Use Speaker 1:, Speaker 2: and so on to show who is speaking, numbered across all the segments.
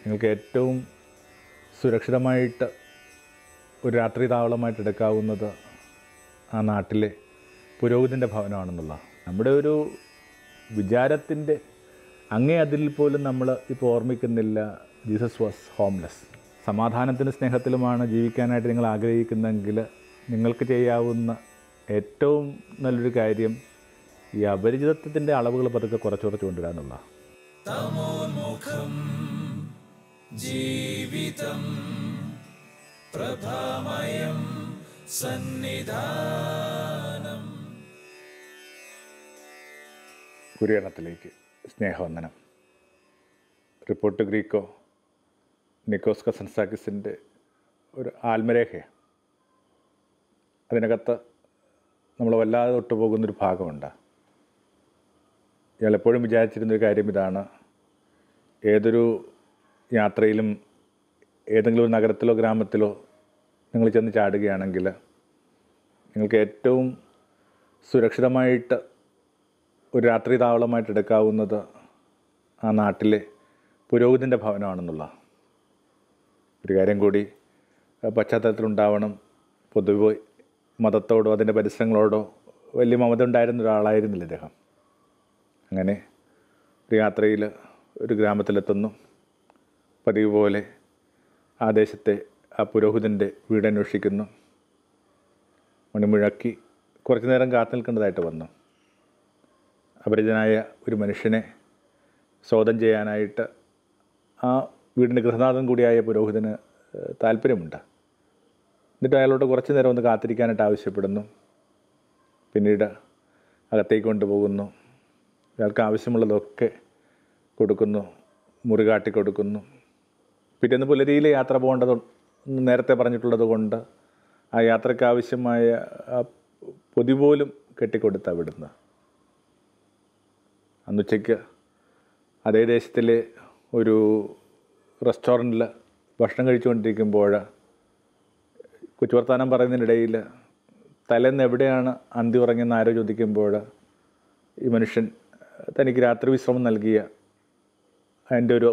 Speaker 1: നിങ്ങൾക്ക് ഏറ്റവും സുരക്ഷിതമായിട്ട് ഒരു രാത്രി താവളമായിട്ട് എടുക്കാവുന്നത് ആ നാട്ടിലെ പുരോഹിതന്റെ ഭവനമാണെന്നുള്ള നമ്മുടെ ഒരു വിചാരത്തിന്റെ അങ്ങേ അതിൽ പോലും നമ്മൾ ഇപ്പോൾ ഓർമ്മിക്കുന്നില്ല. ജീസസ് വാസ് ഹോംലെസ് സമാധാനത്തിനും സ്നേഹത്തിലുമാണ് ജീവിക്കാനായിട്ട് നിങ്ങൾ ആഗ്രഹിക്കുന്നെങ്കിൽ നിങ്ങൾക്ക് ചെയ്യാവുന്ന ഏറ്റവും നല്ലൊരു കാര്യം ഈ അപരിചിതത്വത്തിന്റെ അളവുകൾ പതുക്കെ കുറച്ച് കുറച്ച് കൊണ്ടുവരാനുള്ള
Speaker 2: ജീവിതം പ്രഭാമയം സന്നിധാനം.
Speaker 1: കുര്യണത്തിലേക്ക് സ്നേഹവന്ദനം. റിപ്പോർട്ട് ഗ്രീക്കോ നിക്കോസ് കസൻസാക്കിസിന്റെ ഒരു ആത്മരേഖയാണ്. അതിനകത്ത് നമ്മൾ വല്ലാതെ ഒട്ടുപോകുന്നൊരു ഭാഗമുണ്ട്. ഇയാൾ എപ്പോഴും വിചാരിച്ചിരുന്നൊരു കാര്യം ഇതാണ്. ഏതൊരു യാത്രയിലും ഏതെങ്കിലും ഒരു നഗരത്തിലോ ഗ്രാമത്തിലോ നിങ്ങൾ ചെന്ന് ചാടുകയാണെങ്കിൽ നിങ്ങൾക്ക് ഏറ്റവും സുരക്ഷിതമായിട്ട് ഒരു രാത്രി താവളമായിട്ട് എടുക്കാവുന്നത് ആ നാട്ടിലെ പുരോഹിതന്റെ ഭവനമാണെന്നുള്ള ഒരു കാര്യം കൂടി പശ്ചാത്തലത്തിലുണ്ടാവണം പൊതുവെ മതത്തോടോ അതിന്റെ പരിസരങ്ങളോടോ വലിയ മമത ഉണ്ടായിരുന്ന ഒരാളായിരുന്നില്ല ഇദ്ദേഹം. അങ്ങനെ ഒരു യാത്രയിൽ ഒരു ഗ്രാമത്തിലെത്തുന്നു. പതിവ് പോലെ ആ ദേശത്തെ ആ പുരോഹിതന്റെ വീടന്വേഷിക്കുന്നു. മണിമുഴക്കി കുറച്ചു നേരം കാത്തു നിൽക്കേണ്ടതായിട്ട് വന്നു. അപരിചിതനായ ഒരു മനുഷ്യനെ സ്വാതം ചെയ്യാനായിട്ട് ആ വീടിന്റെ ഗൃഹനാഥൻ കൂടിയായ പുരോഹിതന് താല്പര്യമുണ്ട്. എന്നിട്ട് അയാളോട് കുറച്ച് നേരം ഒന്ന് കാത്തിരിക്കാനായിട്ട് ആവശ്യപ്പെടുന്നു. പിന്നീട് അകത്തേക്ക് കൊണ്ടുപോകുന്നു. അയാൾക്ക് ആവശ്യമുള്ളതൊക്കെ കൊടുക്കുന്നു മുറി കാട്ടി കൊടുക്കുന്നു പിറ്റേന്ന് പുലരിയിൽ യാത്ര പോകേണ്ടത് നേരത്തെ പറഞ്ഞിട്ടുള്ളത് കൊണ്ട് ആ യാത്രയ്ക്ക് ആവശ്യമായ പൊതി പോലും കെട്ടിക്കൊടുത്ത അവിടുന്ന് അന്നുച്ചയ്ക്ക് അതേ ദേശത്തിലെ ഒരു റെസ്റ്റോറന്റിൽ ഭക്ഷണം കഴിച്ചുകൊണ്ടിരിക്കുമ്പോൾ കുറ്റുവർത്താനം പറയുന്നതിനിടയിൽ തലേന്ന് എവിടെയാണ് അന്തി ഉറങ്ങിയെന്ന് ആരോ ചോദിക്കുമ്പോൾ ഈ മനുഷ്യൻ തനിക്ക് രാത്രി വിശ്രമം നൽകിയ അതിന്റെ ഒരു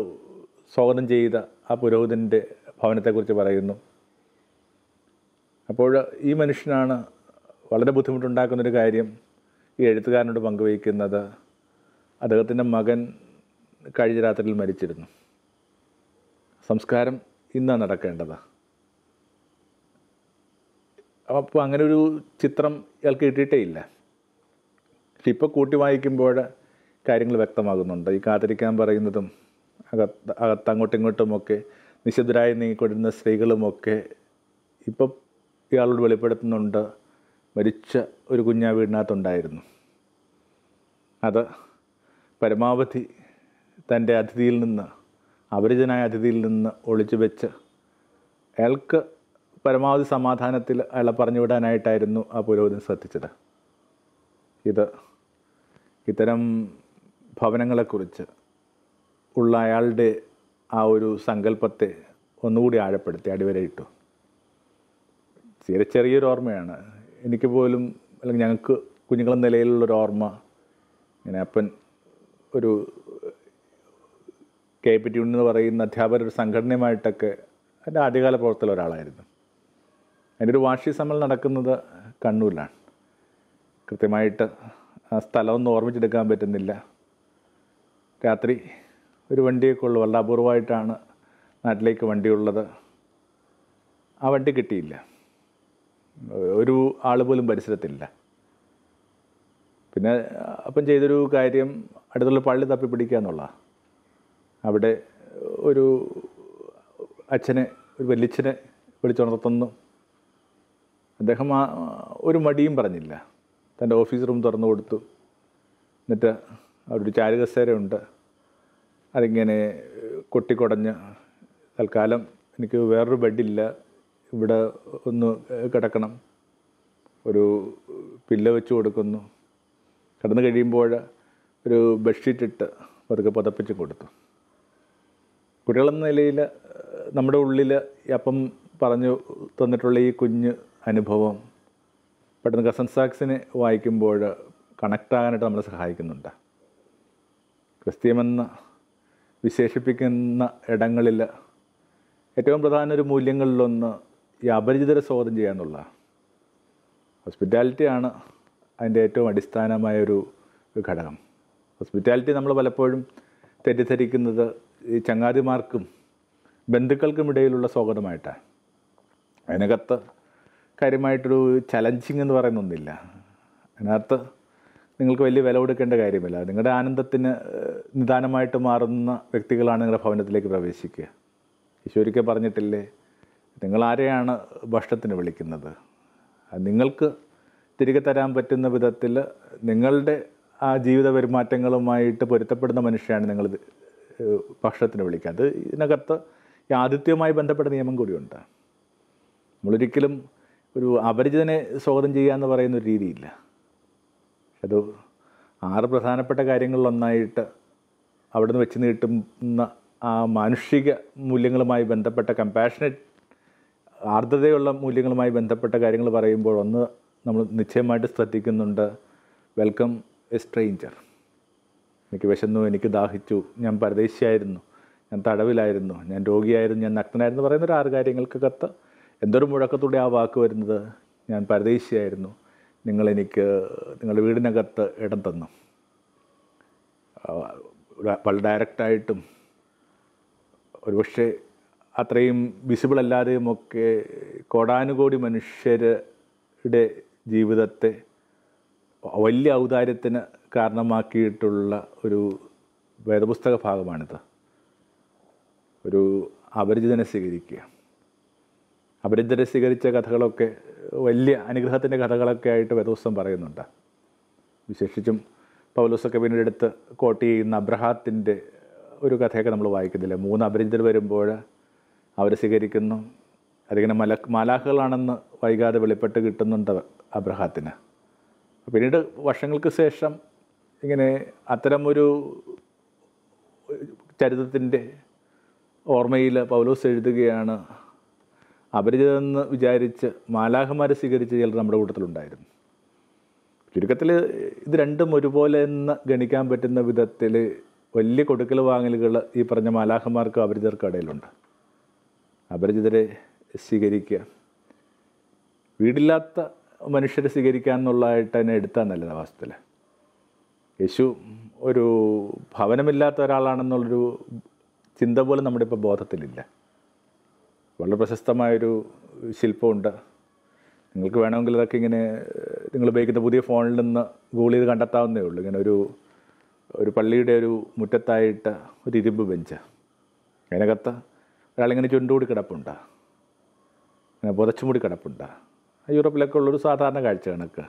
Speaker 1: സ്വാഗതം ചെയ്ത ആ പുരോഹിതന്റെ ഭവനത്തെക്കുറിച്ച് പറയുന്നു. അപ്പോൾ ഈ മനുഷ്യനാണ് വളരെ ബുദ്ധിമുട്ടുണ്ടാക്കുന്നൊരു കാര്യം. ഈ എഴുത്തുകാരനോട് പങ്കുവയ്ക്കുന്നത് അദ്ദേഹത്തിന്റെ മകൻ കഴിഞ്ഞ രാത്രിയിൽ മരിച്ചിരുന്നു. സംസ്കാരം ഇന്നാണ് നടക്കേണ്ടത്. അപ്പോൾ അങ്ങനെ ഒരു ചിത്രം ഇയാൾക്ക് കിട്ടിയിട്ടേ ഇല്ല. പക്ഷെ ഇപ്പോൾ കൂട്ടി വായിക്കുമ്പോൾ കാര്യങ്ങൾ വ്യക്തമാകുന്നുണ്ട്. ഈ കാത്തിരിക്കാൻ പറയുന്നതും അകത്ത് അകത്തങ്ങോട്ടും ഇങ്ങോട്ടുമൊക്കെ നിശബ്ദരായി നീങ്ങിക്കൊണ്ടിരുന്ന സ്ത്രീകളുമൊക്കെ ഇപ്പം ഇയാളോട് വെളിപ്പെടുത്തുന്നുണ്ട്. മരിച്ച ഒരു കുഞ്ഞാ വീടിനകത്തുണ്ടായിരുന്നു. അത് പരമാവധി തന്റെ അതിഥിയിൽ നിന്ന് അപരിചിതനായ അതിഥിയിൽ നിന്ന് ഒളിച്ചു വെച്ച് അയാൾക്ക് പരമാവധി സമാധാനത്തിൽ അയാളെ പറഞ്ഞു വിടാനായിട്ടായിരുന്നു ആ പുരോഹിതൻ ശ്രദ്ധിച്ചത്. ഇത് ഇത്തരം ഭവനങ്ങളെക്കുറിച്ച് ഉള്ള അയാളുടെ ആ ഒരു സങ്കല്പത്തെ ഒന്നുകൂടി ആഴപ്പെടുത്തി അടിവരയിട്ടു. തീരെ ചെറിയൊരു ഓർമ്മയാണ്. എനിക്ക് പോലും അല്ലെങ്കിൽ ഞങ്ങൾക്ക് കുഞ്ഞുങ്ങളെ നിലയിലുള്ളൊരു ഓർമ്മ ഇങ്ങനെ അപ്പൻ ഒരു കെ പി ടി എന്ന് പറയുന്ന അധ്യാപകർ ഒരു സംഘടനയുമായിട്ടൊക്കെ എന്റെ ആദ്യകാല പ്രവർത്തനം ഒരാളായിരുന്നു. അതിന്റെ ഒരു വാർഷിക സമ്മേളനം നടക്കുന്നത് കണ്ണൂരിലാണ്. കൃത്യമായിട്ട് ആ സ്ഥലമൊന്നും ഓർമ്മിച്ചെടുക്കാൻ പറ്റുന്നില്ല. രാത്രി ഒരു വണ്ടിയൊക്കെ ഉള്ളു. വളരെ അപൂർവമായിട്ടാണ് നാട്ടിലേക്ക് വണ്ടിയുള്ളത്. ആ വണ്ടി കിട്ടിയില്ല. ഒരു ആൾ പോലും പരിസരത്തില്ല പിന്നെ അപ്പം ചെയ്തൊരു കാര്യം അടുത്തുള്ള പള്ളി തപ്പി പിടിക്കുക എന്നുള്ളതാണ് അവിടെ ഒരു അച്ഛനെ ഒരു വല്യച്ഛനെ വിളിച്ചുണർത്തുന്നു അദ്ദേഹം ആ ഒരു മടിയും പറഞ്ഞില്ല. തന്റെ ഓഫീസ് റൂം തുറന്നു കൊടുത്തു. എന്നിട്ട് അവിടെ ഒരു ചാരുകസേരയുണ്ട്. അതിങ്ങനെ കൊട്ടിക്കുടഞ്ഞ് തൽക്കാലം എനിക്ക് വേറൊരു ബെഡില്ല. ഇവിടെ ഒന്ന് കിടക്കണം. ഒരു പില്ല വെച്ച് കൊടുക്കുന്നു. കിടന്നു കഴിയുമ്പോൾ ഒരു ബെഡ്ഷീറ്റ് ഇട്ട് പതുക്കെ പുതപ്പിച്ച് കൊടുത്തു. കുട്ടികളെന്ന നിലയിൽ നമ്മുടെ ഉള്ളിൽ അപ്പം പറഞ്ഞു തന്നിട്ടുള്ള ഈ കുഞ്ഞ് അനുഭവം പെട്ടെന്ന് കസൻ സാക്സിനെ വായിക്കുമ്പോൾ കണക്റ്റാകാനായിട്ട് നമ്മളെ സഹായിക്കുന്നുണ്ട്. ക്രിസ്ത്യമെന്ന വിശേഷിപ്പിക്കുന്ന ഇടങ്ങളിൽ ഏറ്റവും പ്രധാന ഒരു മൂല്യങ്ങളിലൊന്ന് ഈ അപരിചിതരെ സ്വാഗതം ചെയ്യുക എന്നുള്ളതാണ് ഹോസ്പിറ്റാലിറ്റിയാണ് അതിന്റെ ഏറ്റവും അടിസ്ഥാനമായ ഒരു ഘടകം. ഹോസ്പിറ്റാലിറ്റി നമ്മൾ പലപ്പോഴും തെറ്റിദ്ധരിക്കുന്നത് ഈ ചങ്ങാതിമാർക്കും ബന്ധുക്കൾക്കും ഇടയിലുള്ള സ്വാഗതമായിട്ടാണ് അതിനകത്ത് കാര്യമായിട്ടൊരു ചലഞ്ചിങ് എന്ന് പറയുന്നൊന്നില്ല അതിനകത്ത് നിങ്ങൾക്ക് വലിയ വില കൊടുക്കേണ്ട കാര്യമില്ല. നിങ്ങളുടെ ആനന്ദത്തിന് നിദാനമായിട്ട് മാറുന്ന വ്യക്തികളാണ് നിങ്ങളുടെ ഭവനത്തിലേക്ക് പ്രവേശിക്കുക. ഈശോരിക്കെ പറഞ്ഞിട്ടില്ലേ നിങ്ങൾ ആരെയാണ് ഭക്ഷണത്തിന് വിളിക്കുന്നത്? നിങ്ങൾക്ക് തിരികെ തരാൻ പറ്റുന്ന വിധത്തിൽ നിങ്ങളുടെ ആ ജീവിത പെരുമാറ്റങ്ങളുമായിട്ട് പൊരുത്തപ്പെടുന്ന മനുഷ്യനാണ് നിങ്ങൾ ഭക്ഷണത്തിന് വിളിക്കുക. അത് ഇതിനകത്ത് ഈ ആതിഥ്യവുമായി ബന്ധപ്പെട്ട നിയമം കൂടിയുണ്ട്. നമ്മളൊരിക്കലും ഒരു അപരിചിതനെ സ്വാഗതം ചെയ്യുക എന്ന് പറയുന്ന ഒരു രീതിയില്ല. അത് ആറ് പ്രധാനപ്പെട്ട കാര്യങ്ങളിലൊന്നായിട്ട് അവിടെ നിന്ന് വെച്ച് നീട്ടുന്ന ആ മാനുഷിക മൂല്യങ്ങളുമായി ബന്ധപ്പെട്ട കമ്പാഷനറ്റ് ആർദ്രതയുള്ള മൂല്യങ്ങളുമായി ബന്ധപ്പെട്ട കാര്യങ്ങൾ പറയുമ്പോൾ ഒന്ന് നമ്മൾ നിശ്ചയമായിട്ട് ശ്രദ്ധിക്കുന്നുണ്ട് വെൽക്കം എ സ്ട്രെയിഞ്ചർ എനിക്ക് വിശന്നു എനിക്ക് ദാഹിച്ചു ഞാൻ പരദേശിയായിരുന്നു ഞാൻ തടവിലായിരുന്നു ഞാൻ രോഗിയായിരുന്നു ഞാൻ നഗ്നനായിരുന്നു പറയുന്ന ഒരു ആറ് കാര്യങ്ങൾക്കകത്ത് എന്തൊരു മുഴക്കത്തോടെ ആ വാക്ക് വരുന്നത്? ഞാൻ പരദേശിയായിരുന്നു. നിങ്ങളെനിക്ക് നിങ്ങളുടെ വീടിനകത്ത് ഇടം തന്നു. വളരെ ഡയറക്റ്റായിട്ടും ഒരുപക്ഷെ അത്രയും വിസിബിൾ അല്ലാതെയുമൊക്കെ കോടാനുകോടി മനുഷ്യരുടെ ജീവിതത്തെ വലിയ ഔദാര്യത്തിന് കാരണമാക്കിയിട്ടുള്ള ഒരു വേദപുസ്തക ഭാഗമാണിത്. ഒരു അപരിചിതനെ സ്വീകരിക്കുക. അപരിചിതരെ സ്വീകരിച്ച കഥകളൊക്കെ വലിയ അനുഗ്രഹത്തിന്റെ കഥകളൊക്കെ ആയിട്ട് വേദോസം പറയുന്നുണ്ട്. വിശേഷിച്ചും പൗലോസൊക്കെ പിന്നീട് എടുത്ത് കോട്ട് ചെയ്യുന്ന അബ്രഹാത്തിന്റെ ഒരു കഥയൊക്കെ നമ്മൾ വായിക്കുന്നില്ല? മൂന്ന് അപരിചിതർ വരുമ്പോൾ അവരെ സ്വീകരിക്കുന്നു. അതിങ്ങനെ മല മാലാഖകളാണെന്ന് വൈകാതെ വെളിപ്പെട്ട് കിട്ടുന്നുണ്ട് അബ്രഹാത്തിന്. പിന്നീട് വർഷങ്ങൾക്ക് ശേഷം ഇങ്ങനെ അത്തരമൊരു ചരിത്രത്തിന്റെ ഓർമ്മയിൽ പൗലോസ് എഴുതുകയാണ് അപരിചിതമെന്ന് വിചാരിച്ച് മാലാഖമാരെ സ്വീകരിച്ച ചിലർ നമ്മുടെ കൂട്ടത്തിലുണ്ടായിരുന്നു. ചുരുക്കത്തിൽ ഇത് രണ്ടും ഒരുപോലെ എന്ന് ഗണിക്കാൻ പറ്റുന്ന വിധത്തിൽ വലിയ കൊടുക്കൽ വാങ്ങലുകൾ ഈ പറഞ്ഞ മാലാഖമാർക്കും അപരിചിതർക്കും ഇടയിലുണ്ട്. അപരിചിതരെ സ്വീകരിക്കുക. വീടില്ലാത്ത മനുഷ്യരെ സ്വീകരിക്കുക എന്നുള്ളതായിട്ട് തന്നെ എടുത്താൽ നല്ലത് വാസ്തുവിൽ യേശു ഒരു ഭവനമില്ലാത്ത ഒരാളാണെന്നുള്ളൊരു ചിന്ത പോലും നമ്മുടെ ഇപ്പോൾ ബോധത്തിലില്ല. വളരെ പ്രശസ്തമായൊരു ശില്പമുണ്ട്. നിങ്ങൾക്ക് വേണമെങ്കിൽ അതൊക്കെ ഇങ്ങനെ നിങ്ങൾ ഉപയോഗിക്കുന്ന പുതിയ ഫോണിൽ നിന്ന് ഗൂഗിൾ ചെയ്ത് കണ്ടെത്താവുന്നേ ഉള്ളൂ. ഇങ്ങനെ ഒരു ഒരു പള്ളിയുടെ ഒരു മുറ്റത്തായിട്ട് ഒരു ഇരുമ്പ് ബെഞ്ച്. അതിനകത്ത് ഒരാളിങ്ങനെ ചുണ്ടുകൂടി കിടപ്പുണ്ട്. അങ്ങനെ പുതച്ചുമൂടി കിടപ്പുണ്ട്. യൂറോപ്പിലൊക്കെ ഉള്ളൊരു സാധാരണ കാഴ്ച കണക്ക്.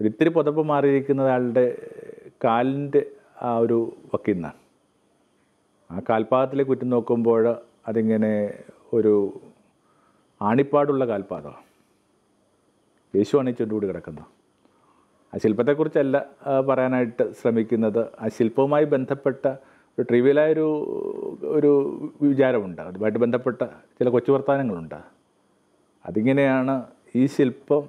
Speaker 1: ഒരു ഇത്തിരി പുതപ്പ് മാറിയിരിക്കുന്ന ആളുടെ കാലിന്റെ ആ ഒരു വക്കിന്നാണ് ആ കാൽപാദത്തിലേക്ക് ഉറ്റു നോക്കുമ്പോൾ അതിങ്ങനെ ഒരു ആണിപ്പാടുള്ള കാൽപാദമാണ് യേശു ഈ ചുണ്ടുകൂടി കിടക്കുന്നത്. ആ ശില്പത്തെക്കുറിച്ചല്ല പറയാനായിട്ട് ശ്രമിക്കുന്നത്. ആ ശില്പവുമായി ബന്ധപ്പെട്ട ഒരു ട്രിവിയലായൊരു ഒരു വിചാരമുണ്ട്. അതുമായിട്ട് ബന്ധപ്പെട്ട ചില കൊച്ചു വർത്തമാനങ്ങളുണ്ട്. അതിങ്ങനെയാണ് ഈ ശില്പം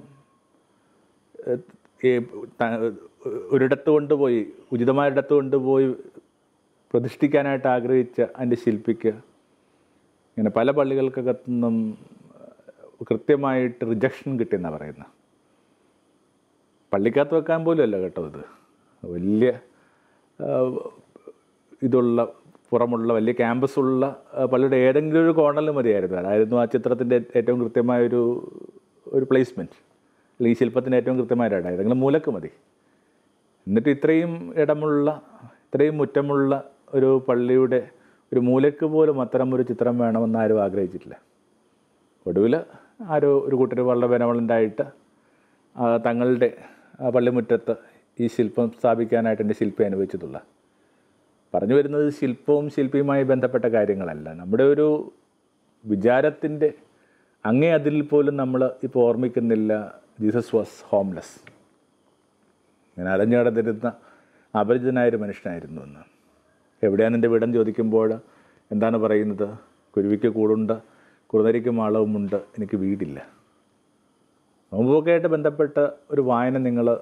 Speaker 1: ഒരിടത്ത് കൊണ്ടുപോയി ഉചിതമായൊരിടത്ത് കൊണ്ടുപോയി പ്രതിഷ്ഠിക്കാനായിട്ട് ആഗ്രഹിച്ച അതിന്റെ ശില്പിക്ക് ഇങ്ങനെ പല പള്ളികൾക്കകത്തുനിന്നും കൃത്യമായിട്ട് റിജക്ഷൻ കിട്ടിയെന്നാണ് പറയുന്നത് പള്ളിക്കകത്ത് വെക്കാൻ പോലും അല്ല കേട്ടോ ഇത്. വലിയ ഇതുള്ള പുറമുള്ള വലിയ ക്യാമ്പസുള്ള പള്ളിയുടെ ഏതെങ്കിലും ഒരു കോണൽ മതിയായിരുന്നു. അതായിരുന്നു ആ ചിത്രത്തിന്റെ ഏറ്റവും കൃത്യമായൊരു ഒരു പ്ലേസ്മെന്റ് അല്ലെങ്കിൽ ഈ ശില്പത്തിന്റെ ഏറ്റവും കൃത്യമായ ഇടം ഏതെങ്കിലും മൂലക്ക് മതി. എന്നിട്ട് ഇത്രയും ഇടമുള്ള ഇത്രയും മുറ്റമുള്ള ഒരു പള്ളിയുടെ ഒരു മൂലയ്ക്ക് പോലും അത്തരം ഒരു ചിത്രം വേണമെന്ന് ആരും ആഗ്രഹിച്ചിട്ടില്ല. ഒടുവിൽ ആരോ ഒരു കൂട്ടർ വളരെ ബെനവളന്റായിട്ട് തങ്ങളുടെ പള്ളിമുറ്റത്ത് ഈ ശില്പം സ്ഥാപിക്കാനായിട്ട് എന്റെ ശില്പി അനുഭവിച്ചിട്ടുള്ള. പറഞ്ഞു വരുന്നത് ശില്പവും ശില്പിയുമായി ബന്ധപ്പെട്ട കാര്യങ്ങളല്ല. നമ്മുടെ ഒരു വിചാരത്തിന്റെ അങ്ങേ അതിൽ പോലും നമ്മൾ ഇപ്പോൾ ഓർമ്മിക്കുന്നില്ല ജീസസ് വാസ് ഹോംലെസ് ഞാൻ അലഞ്ഞു കിടന്നിരുന്ന അപരിചിതനായൊരു മനുഷ്യനായിരുന്നു എന്ന് എവിടെയാണ് നിന്റെ വീടെന്ന് ചോദിക്കുമ്പോൾ എന്താണ് പറയുന്നത്? കുരുവിക്ക് കൂടുണ്ട് കുറുനരിക്ക് മാളവുമുണ്ട് എനിക്ക് വീടില്ല. നോമ്പൊക്കെ ആയിട്ട് ബന്ധപ്പെട്ട ഒരു വായന നിങ്ങൾ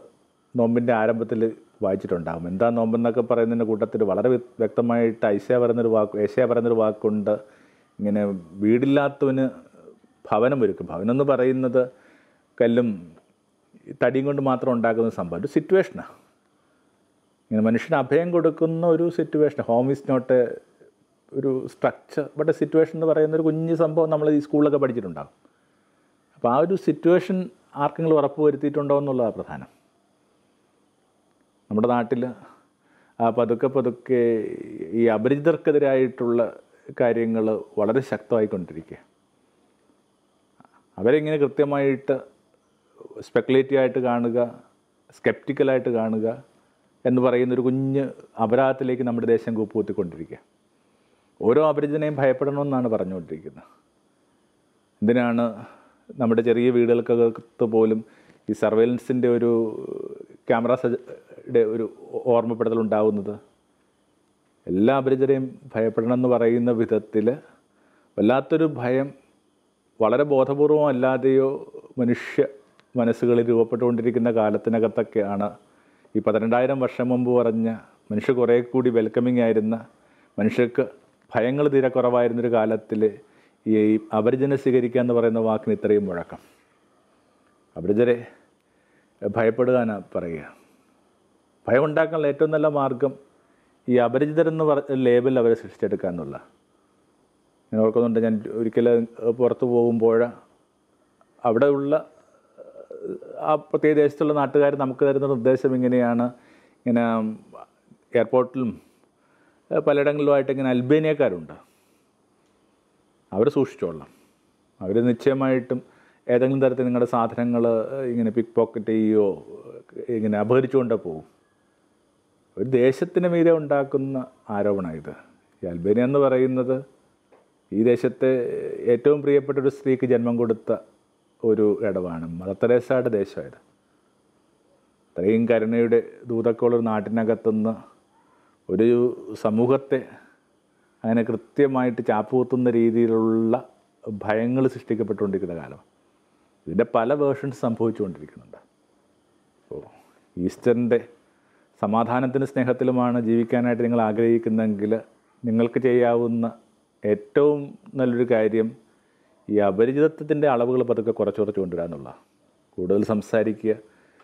Speaker 1: നോമ്പിന്റെ ആരംഭത്തിൽ വായിച്ചിട്ടുണ്ടാകും എന്താ നോമ്പെന്നൊക്കെ പറയുന്നതിന്റെ കൂട്ടത്തിൽ വളരെ വ്യ- വ്യക്തമായിട്ട് ഐശയ പറയുന്നൊരു വാക്ക് ഏഷ്യ പറയുന്നൊരു വാക്കുണ്ട്. ഇങ്ങനെ വീടില്ലാത്തവന് ഭവനം ഒരുക്കും. ഭവനം എന്ന് പറയുന്നത് കല്ലും തടിയും കൊണ്ട് മാത്രം ഉണ്ടാക്കുന്ന സംഭവം ഒരു സിറ്റുവേഷനാണ് ഇങ്ങനെ മനുഷ്യന് അഭയം കൊടുക്കുന്ന ഒരു situation home is not a ഒരു സ്ട്രക്ചർ ബട്ട് സിറ്റുവേഷൻ എന്ന് പറയുന്ന ഒരു കുഞ്ഞു സംഭവം നമ്മൾ ഈ സ്കൂളിലൊക്കെ പഠിച്ചിട്ടുണ്ടാകും. അപ്പോൾ ആ ഒരു സിറ്റുവേഷൻ ആർക്കെങ്കിലും ഉറപ്പ് വരുത്തിയിട്ടുണ്ടോ എന്നുള്ളതാണ് പ്രധാനം. നമ്മുടെ നാട്ടിൽ ആ പതുക്കെ പതുക്കെ ഈ അപരിചിതർക്കെതിരായിട്ടുള്ള കാര്യങ്ങൾ വളരെ ശക്തമായിക്കൊണ്ടിരിക്കുക. അവരെങ്ങനെ കൃത്യമായിട്ട് സ്പെക്കുലേറ്റീവ് ആയിട്ട് കാണുക സ്കെപ്റ്റിക്കലായിട്ട് കാണുക എന്ന് പറയുന്ന ഒരു കുഞ്ഞ് അപരാധത്തിലേക്ക് നമ്മുടെ ദേശം കൂപ്പുകുത്തിക്കൊണ്ടിരിക്കുക. ഓരോ അപരിചിതനെയും ഭയപ്പെടണമെന്നാണ് പറഞ്ഞുകൊണ്ടിരിക്കുന്നത്. എന്തിനാണ് നമ്മുടെ ചെറിയ വീടുകൾക്കകത്ത് പോലും ഈ സർവൈലൻസിന്റെ ഒരു ക്യാമറ ക്യാമറയുടെ ഒരു ഓർമ്മപ്പെടുത്തൽ ഉണ്ടാകുന്നത് എല്ലാ അപരിചിതരെയും ഭയപ്പെടണം എന്ന് പറയുന്ന വിധത്തിൽ വല്ലാത്തൊരു ഭയം വളരെ ബോധപൂർവം അല്ലാതെയോ മനുഷ്യ മനസ്സുകളിൽ രൂപപ്പെട്ടുകൊണ്ടിരിക്കുന്ന കാലത്തിനകത്തൊക്കെയാണ് ഈ പന്ത്രണ്ടായിരം വർഷം മുമ്പ് പറഞ്ഞ മനുഷ്യ കുറേ കൂടി വെൽക്കമിങ് ആയിരുന്ന മനുഷ്യർക്ക് ഭയങ്ങൾ തീരെ കുറവായിരുന്നൊരു കാലത്തിൽ ഈ അപരിചനെ സ്വീകരിക്കുക എന്ന് പറയുന്ന വാക്കിന് ഇത്രയും മുഴക്കം. അപരിചരെ ഭയപ്പെടുകയാണ് പറയുക. ഭയം ഉണ്ടാക്കാനുള്ള ഏറ്റവും നല്ല മാർഗം ഈ അപരിചിതരെന്ന് പറ ലേബൽ അവരെ സൃഷ്ടിച്ചെടുക്കുക എന്നുള്ള. ഞാൻ ഓർക്കുന്നുണ്ട് ഞാൻ ഒരിക്കൽ പുറത്തു പോകുമ്പോൾ അവിടെ ഉള്ള ആ പ്രത്യേക ദേശത്തുള്ള നാട്ടുകാർ നമുക്ക് തരുന്ന നിർദ്ദേശം ഇങ്ങനെയാണ്. ഇങ്ങനെ എയർപോർട്ടിലും പലയിടങ്ങളിലുമായിട്ട് ഇങ്ങനെ അൽബേനിയക്കാരുണ്ട്. അവർ സൂക്ഷിച്ചോളാം അവർ നിശ്ചയമായിട്ടും ഏതെങ്കിലും തരത്തിൽ നിങ്ങളുടെ സാധനങ്ങൾ ഇങ്ങനെ പിക്ക് പോക്കറ്റ് ചെയ്യുകയോ ഇങ്ങനെ അപഹരിച്ചുകൊണ്ടേ പോകും ഒരു ദേശത്തിന് മീതെ ഉണ്ടാക്കുന്ന ആരോപണം ഇത്. ഈ അൽബേനിയ എന്ന് പറയുന്നത് ഈ ദേശത്തെ ഏറ്റവും പ്രിയപ്പെട്ട ഒരു സ്ത്രീക്ക് ജന്മം കൊടുത്ത ഒരു ഇടവാണ്. മദർ തെരേസയുടെ ദേശമായത്. അത്രയും കരുണയുടെ ദൂതക്കോളൊരു നാട്ടിനകത്തുനിന്ന് ഒരു സമൂഹത്തെ അങ്ങനെ കൃത്യമായിട്ട് ചാപ്പുകുത്തുന്ന രീതിയിലുള്ള ഭയങ്ങൾ സൃഷ്ടിക്കപ്പെട്ടുകൊണ്ടിരിക്കുന്ന കാലം. ഇതിന്റെ പല വേർഷൻസ് സംഭവിച്ചുകൊണ്ടിരിക്കുന്നുണ്ട്. അപ്പോൾ ഈസ്റ്ററിന്റെ സമാധാനത്തിന് സ്നേഹത്തിലുമാണ് ജീവിക്കാനായിട്ട് നിങ്ങൾ ആഗ്രഹിക്കുന്നതെങ്കിൽ നിങ്ങൾക്ക് ചെയ്യാവുന്ന ഏറ്റവും നല്ലൊരു കാര്യം ഈ അപരിചിതത്വത്തിന്റെ അളവുകൾ പതുക്കെ കുറച്ച് കുറച്ച് കൊണ്ടുവരാനുള്ള കൂടുതൽ സംസാരിക്കുക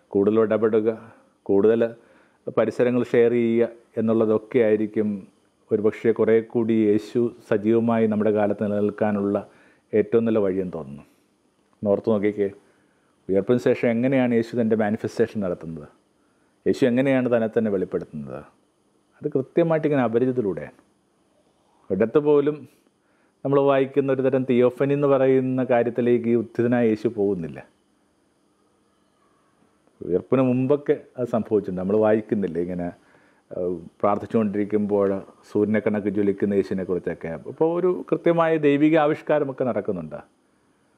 Speaker 1: കൂടുതൽ ഇടപെടുക കൂടുതൽ പരിസരങ്ങൾ ഷെയർ ചെയ്യുക എന്നുള്ളതൊക്കെ ആയിരിക്കും ഒരുപക്ഷെ കുറേ കൂടി യേശു സജീവമായി നമ്മുടെ കാലത്ത് നിലനിൽക്കാനുള്ള ഏറ്റവും നല്ല വഴിയെന്ന് തോന്നുന്നു. നോർത്ത് നോക്കിക്കേ ഉയർപ്പിന് ശേഷം എങ്ങനെയാണ് യേശു തന്റെ മാനിഫെസ്റ്റേഷൻ നടത്തുന്നത്? യേശു എങ്ങനെയാണ് തന്നെ തന്നെ വെളിപ്പെടുത്തുന്നത്? അത് കൃത്യമായിട്ട് ഇങ്ങനെ അപരിചിതത്തിലൂടെയാണ്. ഇടത്ത് പോലും നമ്മൾ വായിക്കുന്ന ഒരു തരം തിയോഫനി എന്ന് പറയുന്ന കാര്യത്തിലേക്ക് ഈ ഉദ്ധിതനായ യേശു പോകുന്നില്ല. ഉയർപ്പിന് മുമ്പൊക്കെ അത് സംഭവിച്ചിട്ടുണ്ട്. നമ്മൾ വായിക്കുന്നില്ല ഇങ്ങനെ പ്രാർത്ഥിച്ചുകൊണ്ടിരിക്കുമ്പോൾ സൂര്യനെ കണക്ക് ജ്വലിക്കുന്ന യേശുവിനെ കുറിച്ചൊക്കെ. അപ്പോൾ ഒരു കൃത്യമായ ദൈവിക ആവിഷ്കാരമൊക്കെ നടക്കുന്നുണ്ട്.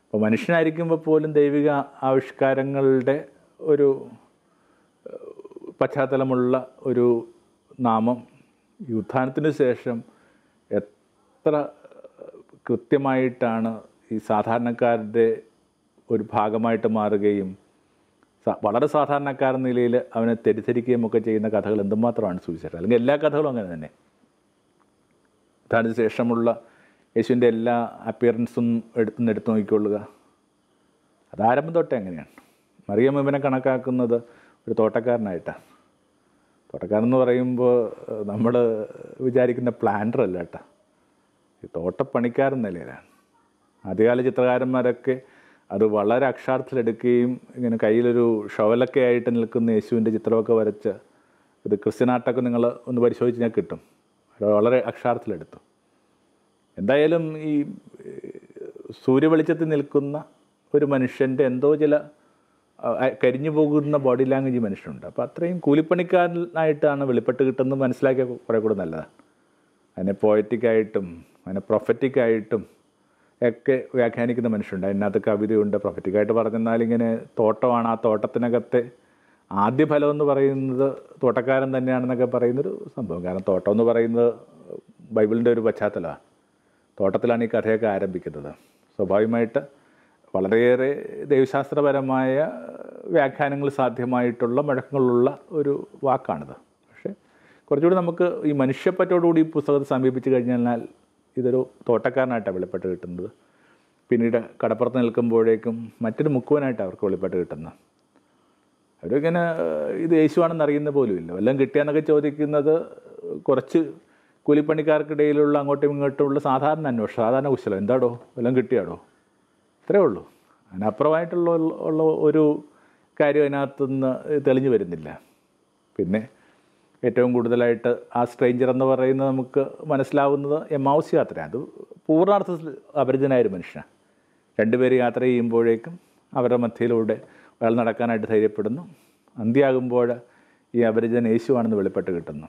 Speaker 1: അപ്പോൾ മനുഷ്യനായിരിക്കുമ്പോൾ പോലും ദൈവിക ആവിഷ്കാരങ്ങളുടെ ഒരു പശ്ചാത്തലമുള്ള ഒരു നാമം ഈ ഉത്ഥാനത്തിന് ശേഷം എത്ര കൃത്യമായിട്ടാണ് ഈ സാധാരണക്കാരുടെ ഒരു ഭാഗമായിട്ട് മാറുകയും വളരെ സാധാരണക്കാരൻ നിലയിൽ അവനെ തെറ്റിദ്ധരിക്കുകയും ഒക്കെ ചെയ്യുന്ന കഥകൾ എന്തുമാത്രമാണ് സുവിശേഷം അല്ലെങ്കിൽ എല്ലാ കഥകളും അങ്ങനെ തന്നെ. അതിന് ശേഷമുള്ള യേശുവിന്റെ എല്ലാ അപ്പിയറൻസും എടുത്തുനിന്ന് എടുത്തു നോക്കിക്കൊള്ളുക. അത് ആരംഭം തൊട്ടേ അങ്ങനെയാണ്. മറിയം ഇവനെ കണക്കാക്കുന്നത് ഒരു തോട്ടക്കാരനായിട്ടാണ്. തോട്ടക്കാരൻ എന്ന് പറയുമ്പോൾ നമ്മൾ വിചാരിക്കുന്ന പ്ലാന്റർ അല്ല കേട്ടോ. ഈ തോട്ടപ്പണിക്കാരൻ നിലയിലാണ്. ആദ്യകാല ചിത്രകാരന്മാരൊക്കെ അത് വളരെ അക്ഷാർത്ഥത്തിലെടുക്കുകയും ഇങ്ങനെ കയ്യിലൊരു ഷവലൊക്കെ ആയിട്ട് നിൽക്കുന്ന യേശുവിന്റെ ചിത്രമൊക്കെ വരച്ച് ഇത് ക്രിസ്ത്യൻ ആർട്ടൊക്കെ നിങ്ങൾ ഒന്ന് പരിശോധിച്ച് ഞാൻ കിട്ടും. വളരെ അക്ഷാർത്ഥത്തിലെടുത്തു എന്തായാലും ഈ സൂര്യവെളിച്ചത്തിൽ നിൽക്കുന്ന ഒരു മനുഷ്യന്റെ എന്തോ ചില കരിഞ്ഞു പോകുന്ന ബോഡി ലാംഗ്വേജ് മനുഷ്യനുണ്ട്. അപ്പോൾ അത്രയും കൂലിപ്പണിക്കാരനായിട്ടാണ് വെളിപ്പെട്ട് കിട്ടുന്നത് മനസ്സിലാക്കിയ കുറേ കൂടെ നല്ലതാണ്. അതിനെ പോയറ്റിക്കായിട്ടും അതിനെ പ്രൊഫറ്റിക്കായിട്ടും ഒക്കെ വ്യാഖ്യാനിക്കുന്ന മനുഷ്യരുണ്ട്. അതിനകത്ത് കവിതയുണ്ട്. പ്രൊഫറ്റിക്കായിട്ട് പറഞ്ഞെന്നാൽ ഇങ്ങനെ തോട്ടമാണ്. ആ തോട്ടത്തിനകത്തെ ആദ്യ ഫലം എന്ന് പറയുന്നത് തോട്ടക്കാരൻ തന്നെയാണെന്നൊക്കെ പറയുന്നൊരു സംഭവം. കാരണം തോട്ടം എന്ന് പറയുന്നത് ബൈബിളിന്റെ ഒരു പശ്ചാത്തലമാണ്. തോട്ടത്തിലാണ് ഈ കഥയൊക്കെ ആരംഭിക്കുന്നത്. സ്വാഭാവികമായിട്ട് വളരെയേറെ ദൈവശാസ്ത്രപരമായ വ്യാഖ്യാനങ്ങൾ സാധ്യമായിട്ടുള്ള മുഴക്കങ്ങളുള്ള ഒരു വാക്കാണിത്. പക്ഷേ കുറച്ചുകൂടി നമുക്ക് ഈ മനുഷ്യപ്പറ്റോടുകൂടി ഈ പുസ്തകത്തെ സമീപിച്ച് കഴിഞ്ഞാൽ ഇതൊരു തോട്ടക്കാരനായിട്ടാണ് വെളിപ്പെട്ട് കിട്ടുന്നത്. പിന്നീട് കടപ്പുറത്ത് നിൽക്കുമ്പോഴേക്കും മറ്റൊരു മുക്കുവനായിട്ട് അവർക്ക് വെളിപ്പെട്ട് കിട്ടുന്നത്. അവരിങ്ങനെ ഇത് യേശുവാണെന്ന് അറിയുന്ന പോലുമില്ല വല്ലതും കിട്ടിയെന്നൊക്കെ ചോദിക്കുന്നത് കുറച്ച് കൂലിപ്പണിക്കാർക്കിടയിലുള്ള അങ്ങോട്ടും ഇങ്ങോട്ടുമുള്ള സാധാരണ അന്വേഷണം സാധാരണ കുശലം. എന്താടോ? വല്ലതും കിട്ടിയാടോ? ഇത്രേ ഉള്ളൂ. അതിനപ്പുറമായിട്ടുള്ള ഉള്ള ഒരു കാര്യം അതിനകത്തുനിന്ന് തെളിഞ്ഞു വരുന്നില്ല. പിന്നെ ഏറ്റവും കൂടുതലായിട്ട് ആ സ്ട്രേഞ്ചർ എന്ന് പറയുന്നത് നമുക്ക് മനസ്സിലാവുന്നത് എമാവസ് യാത്രയാണ്. അത് പൂർണാർത്ഥത്തിൽ അപരിചിതനായ ഒരു മനുഷ്യനാണ്. രണ്ടുപേർ യാത്ര ചെയ്യുമ്പോഴേക്കും അവരുടെ മധ്യയിലൂടെ ഒരാൾ നടക്കാനായിട്ട് ധൈര്യപ്പെടുന്നു. അന്ത്യാകുമ്പോൾ ഈ അപരിചിതൻ യേശുവാണെന്ന് വെളിപ്പെട്ട് കിട്ടുന്നു.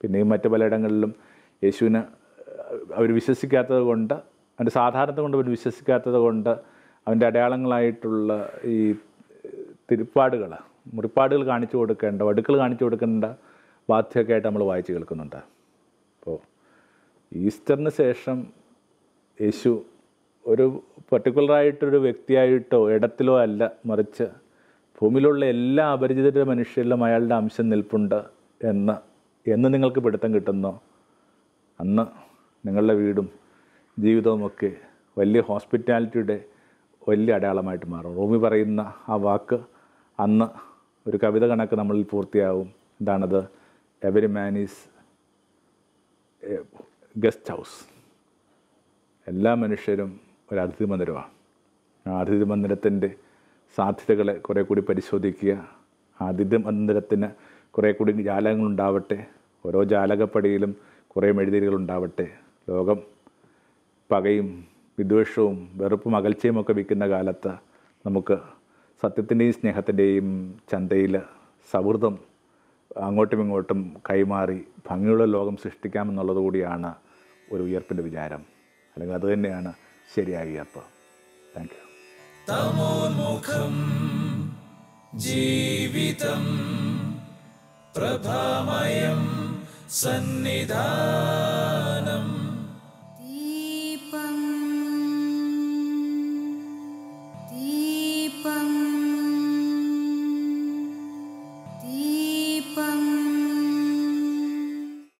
Speaker 1: പിന്നെയും മറ്റു പലയിടങ്ങളിലും യേശുവിന് അവർ വിശ്വസിക്കാത്തത് കൊണ്ട് അവന്റെ സാധാരണത കൊണ്ട് അവർ വിശ്വസിക്കാത്തത് കൊണ്ട് അവന്റെ അടയാളങ്ങളായിട്ടുള്ള ഈ തിരുപ്പാടുകൾ മുറിപ്പാടുകൾ കാണിച്ചു കൊടുക്കേണ്ട വടുക്കൾ കാണിച്ചു കൊടുക്കേണ്ട ആയിട്ട് നമ്മൾ വായിച്ച് കേൾക്കുന്നുണ്ട്. അപ്പോൾ ഈസ്റ്ററിന് ശേഷം യേശു ഒരു പർട്ടിക്കുലറായിട്ടൊരു വ്യക്തിയായിട്ടോ ഇടത്തിലോ അല്ല മറിച്ച് ഭൂമിയിലുള്ള എല്ലാ അപരിചിതരുടെ മനുഷ്യരിലും അയാളുടെ അംശം നിൽപ്പുണ്ട് എന്ന് എന്ന് നിങ്ങൾക്ക് പിടുത്തം കിട്ടുന്നോ? അന്ന് നിങ്ങളുടെ വീടും ജീവിതവുമൊക്കെ വലിയ ഹോസ്പിറ്റാലിറ്റിയുടെ വലിയ അടയാളമായിട്ട് മാറും. റൂമി പറയുന്ന ആ വാക്ക് അന്ന് ഒരു കവിത കണക്ക് നമ്മളിൽ പൂർത്തിയാവും. എന്താണത് every man is guest house എല്ലാ മനുഷ്യരും ഒരു അതിഥി മന്ദിരമാണ് ആ അതിഥി മന്ദിരത്തിന്റെ സാധ്യതകളെ കുറേ കൂടി പരിശോധിക്കുക. ആ അതിഥി മന്ദിരത്തിന് കുറേ കൂടി ജാലകങ്ങളുണ്ടാവട്ടെ ഓരോ ജാലകപ്പടിയിലും കുറേ മെഴുതിരികളുണ്ടാവട്ടെ ലോകം പകയും വിദ്വേഷവും വെറുപ്പും അകൽച്ചയും ഒക്കെ വിൽക്കുന്ന കാലത്ത് നമുക്ക് സത്യത്തിന്റെയും സ്നേഹത്തിന്റെയും ചന്തയിൽ സൗഹൃദം അങ്ങോട്ടും ഇങ്ങോട്ടും കൈമാറി ഭംഗിയുള്ള ലോകം സൃഷ്ടിക്കാമെന്നുള്ളത് കൂടിയാണ് ഒരു ഉയർപ്പിന്റെ വിചാരം. അല്ലെങ്കിൽ അത് തന്നെയാണ് ശരിയായ ഉയർപ്പ് താങ്ക് യു
Speaker 2: തമോന്മുഖം ജീവിതം പ്രഭാമയം സന്നിധാനം